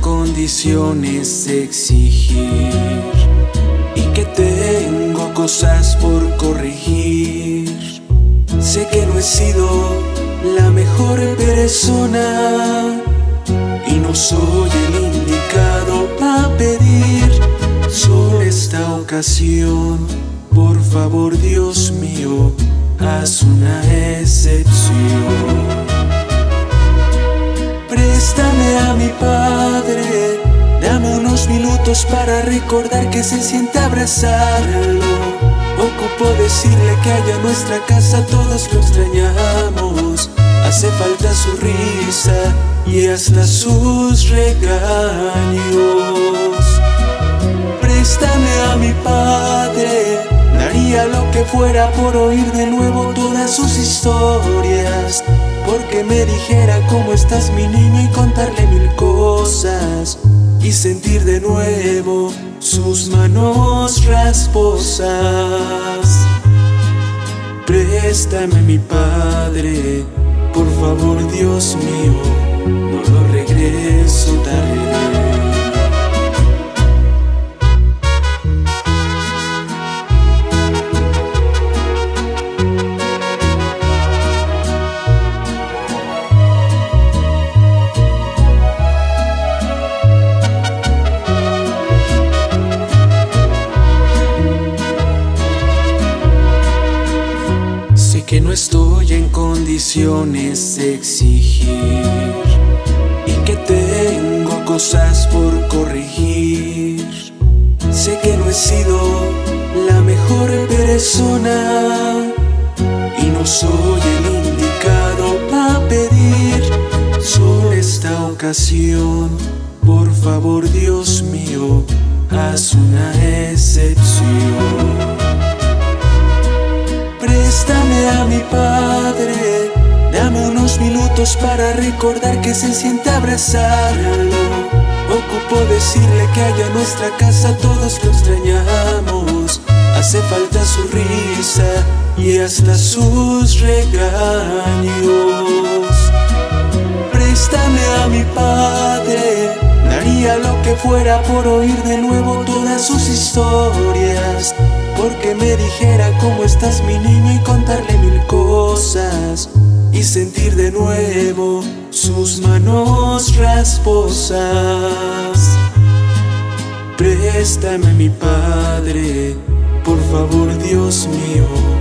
condiciones de exigir y que tengo cosas por corregir. Sé que no he sido la mejor persona y no soy el indicado para pedir solo esta ocasión. Por favor, Dios mío, haz una excepción. Préstame a mi padre, dame unos minutos para recordar que se siente abrazarlo. Ocupo decirle que allá nuestra casa todos lo extrañamos. Hace falta su risa y hasta sus regaños. Préstame a mi padre, daría lo que fuera por oír de nuevo todas sus historias. Porque me dijera cómo estás mi niño y contarle mil cosas. Y sentir de nuevo sus manos rasposas. Préstame mi padre, por favor Dios mío, condiciones exigir y que tengo cosas por corregir. Sé que no he sido la mejor persona y no soy el indicado para pedir solo esta ocasión. Por favor, Dios mío, haz una excepción. Para recordar que se siente abrazarlo. Ocupo decirle que allá en nuestra casa todos lo extrañamos. Hace falta su risa y hasta sus regaños. Préstame a mi padre, daría lo que fuera por oír de nuevo todas sus historias. Porque me dijera cómo estás mi niño y contarle cosas. Y sentir de nuevo sus manos rasposas. Préstame mi padre, por favor Dios mío